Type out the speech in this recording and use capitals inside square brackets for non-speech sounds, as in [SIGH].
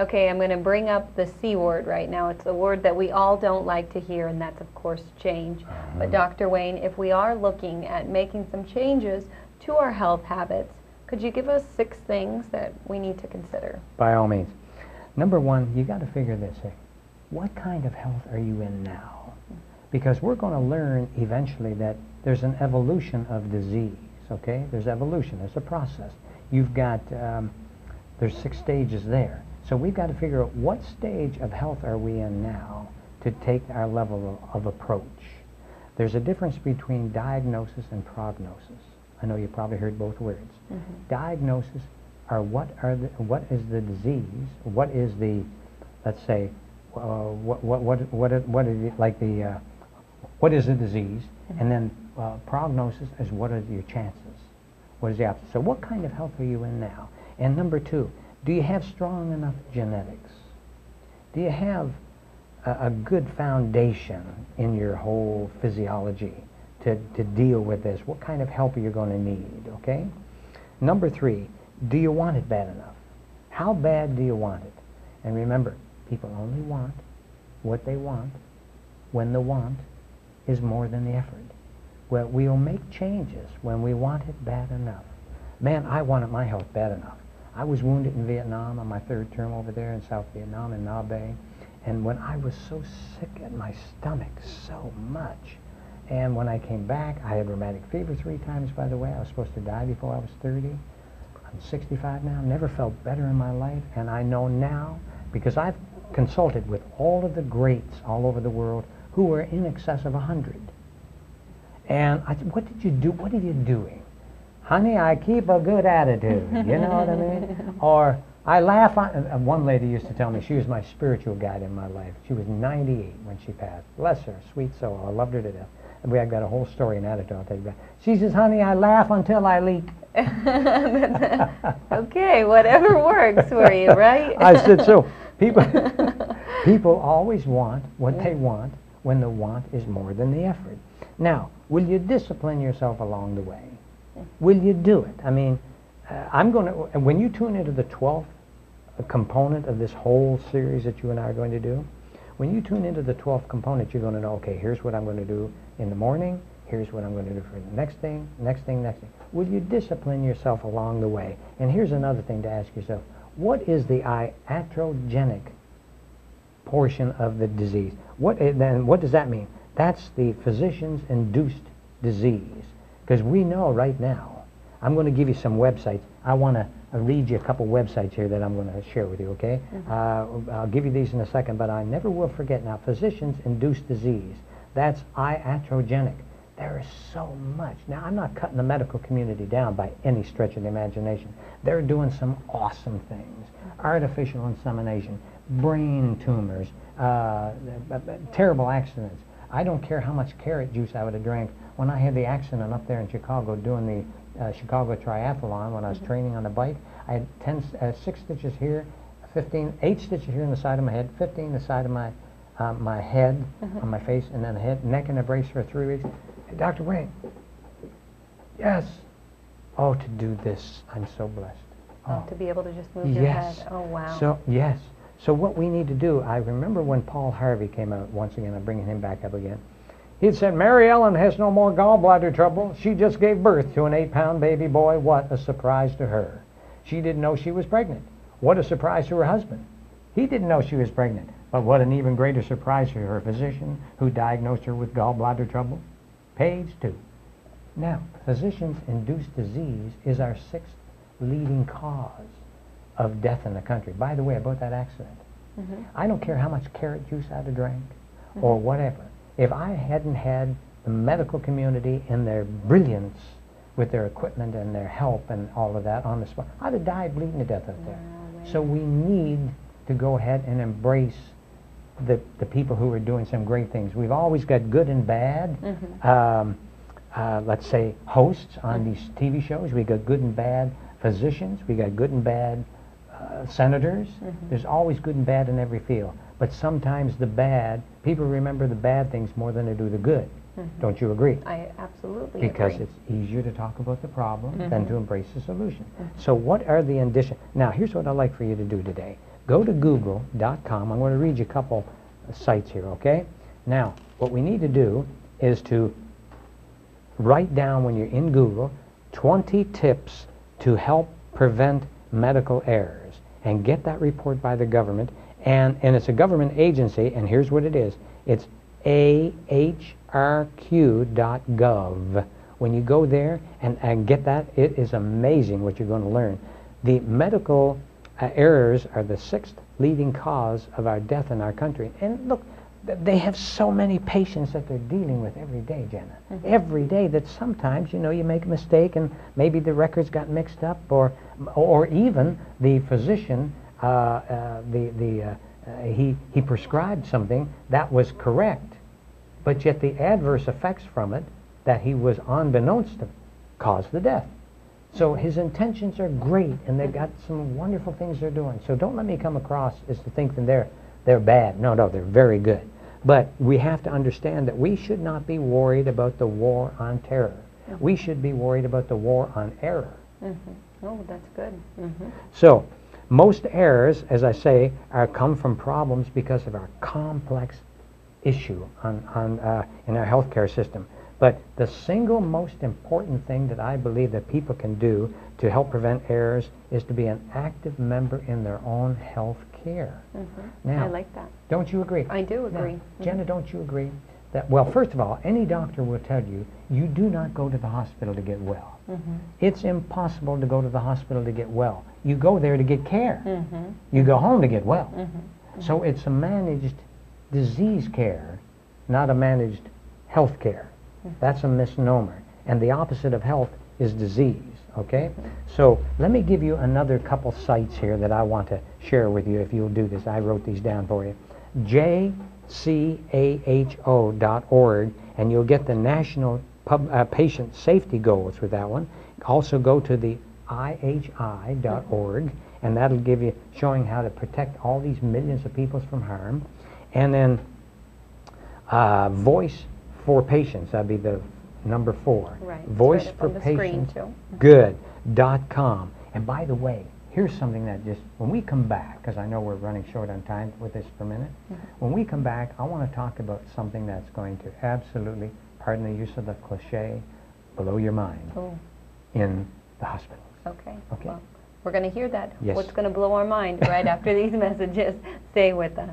Okay, I'm going to bring up the C word right now. It's a word that we all don't like to hear, and that's, of course, change. Uh-huh. But Dr. Wayne, if we are looking at making some changes to our health habits, could you give us six things that we need to consider? By all means. Number one, you've got to figure this out. What kind of health are you in now? Because we're going to learn eventually that there's an evolution of disease, okay? There's evolution, there's a process. You've got, um, there's six stages there. So we've got to figure out what stage of health are we in now to take our level of, of approach. There's a difference between diagnosis and prognosis. I know you probably heard both words. Diagnosis are what are the, what is the disease? What is the, let's say, uh, what what what what what is it, like the uh, what is the disease? And then uh, prognosis is what are your chances? What is the option? So what kind of health are you in now? And number two, do you have strong enough genetics? Do you have a, a good foundation in your whole physiology to, to deal with this? What kind of help are you going to need, okay? Number three, do you want it bad enough? How bad do you want it? And remember, people only want what they want when the want is more than the effort. Well, we'll make changes when we want it bad enough. Man, I wanted my health bad enough. I was wounded in Vietnam on my third term over there in South Vietnam in Na Bay. And when I was so sick at my stomach so much, and when I came back, I had rheumatic fever three times, by the way. I was supposed to die before I was 30. I'm 65 now. Never felt better in my life. And I know now, because I've consulted with all of the greats all over the world who were in excess of 100. And I said, what did you do? What are you doing? Honey, I keep a good attitude. You know what I mean? [LAUGHS] Or I laugh on, and one lady used to tell me she was my spiritual guide in my life. She was 98 when she passed. Bless her, sweet soul. I loved her to death. And we have got a whole story in attitude. I'll tell you about. She says, honey, I laugh until I leak. [LAUGHS] okay, whatever works for you, right? I said, so people, [LAUGHS] people always want what they want when the want is more than the effort. Now, will you discipline yourself along the way? Will you do it? I mean, uh, I'm going to, when you tune into the 12th component of this whole series that you and I are going to do, when you tune into the 12th component, you're going to know, okay, here's what I'm going to do in the morning, here's what I'm going to do for the next thing, next thing, next thing. Will you discipline yourself along the way? And here's another thing to ask yourself. What is the iatrogenic portion of the disease? What, then what does that mean? That's the physician's induced disease. Because we know right now, I'm going to give you some websites. I want to uh, read you a couple websites here that I'm going to share with you, okay? Mm-hmm. Uh, I'll give you these in a second, but I never will forget now. Physicians induce disease. That's iatrogenic. There is so much. Now, I'm not cutting the medical community down by any stretch of the imagination. They're doing some awesome things. Mm-hmm. Artificial insemination, brain tumors, uh, uh, uh, terrible accidents. I don't care how much carrot juice I would have drank. When I had the accident up there in Chicago doing the uh, Chicago Triathlon, when I was training on the bike, I had 10, uh, six stitches here, 15, eight stitches here in the side of my head, 15 the side of my, uh, my head, on my face, and then a head, neck in a brace for three weeks. Hey, Dr. Wayne, yes. Oh, to do this, I'm so blessed. Oh, to be able to just move your Yes. head. Oh, wow. So, yes. So what we need to do, I remember when Paul Harvey came out, once again, I'm bringing him back up again. He said, Mary Ellen has no more gallbladder trouble. She just gave birth to an eight-pound baby boy. What a surprise to her. She didn't know she was pregnant. What a surprise to her husband. He didn't know she was pregnant. But what an even greater surprise to her physician who diagnosed her with gallbladder trouble. Page two. Now, physicians-induced disease is our sixth leading cause of death in the country. By the way, about that accident, Mhm. I don't care how much carrot juice I'd have drank or whatever. If I hadn't had the medical community and their brilliance with their equipment and their help and all of that on the spot, I'd have died bleeding to death out there. So we need to go ahead and embrace the, the people who are doing some great things. We've always got good and bad, Mhm. um, uh, let's say, hosts on these TV shows. We got good and bad physicians. We got good and bad uh, senators. There's always good and bad in every field. But sometimes the bad, people remember the bad things more than they do the good. Mm-hmm. Don't you agree? I absolutely Because agree. it's easier to talk about the problem than mm-hmm. to embrace the solution. Mm-hmm. So what are the indicia? Now, here's what I'd like for you to do today. Go to google.com. I'm going to read you a couple sites here, okay? Now, what we need to do is to write down when you're in Google 20 tips to help prevent medical errors and get that report by the government. And, and it's a government agency, and here's what it is it's ahrq.gov. When you go there and, and get that, it is amazing what you're going to learn. The medical uh, errors are the sixth leading cause of our death in our country. And look, th- they have so many patients that they're dealing with every day, Jenna. Every day that sometimes, you know, you make a mistake and maybe the records got mixed up or, or even the physician, the, the, uh, uh, he, he prescribed something that was correct, but yet the adverse effects from it that he was unbeknownst to caused the death. So his intentions are great, and they've got some wonderful things they're doing. So don't let me come across as to think that they're they're bad. No, no, they're very good. But we have to understand that we should not be worried about the war on terror. We should be worried about the war on error. Mm-hmm. Oh, that's good. Mm-hmm. So, most errors, as I say, are come from problems because of our complex issue on, on, uh, in our healthcare system. But the single most important thing that I believe that people can do to help prevent errors is to be an active member in their own health care. Mm-hmm. Now, I like that. Don't you agree? I do Now, agree. Mhm. Jenna, don't you agree that, well, first of all, any doctor will tell you, you do not go to the hospital to get well. Mm-hmm. It's impossible to go to the hospital to get well. You go there to get care. Mm-hmm. You go home to get well. Mm-hmm. So it's a managed disease care, not a managed health care. That's a misnomer. And the opposite of health is disease, okay? So let me give you another couple sites here that I want to share with you if you'll do this. I wrote these down for you. jcaho.org, and you'll get the national pub, uh, patient safety goals with that one. Also go to the ihi.org, and that'll give you showing how to protect all these millions of people from harm. And then uh, Voice for Patients, that'd be the number four. Right. Voice right for on the screen, Patients. Good. Dot com. And by the way, here's something that just, when we come back, because I know we're running short on time with this for a minute, Mm-hmm. when we come back, I want to talk about something that's going to absolutely, pardon the use of the cliche, blow your mind Oh, in the hospitals. okay. Okay. Well, we're going to hear that. Yes. What's going to blow our mind right after these [LAUGHS] messages. Stay with us.